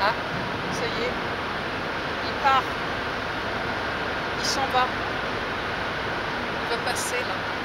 Ah, ça y est. Il part. Il s'en va. Il va passer là.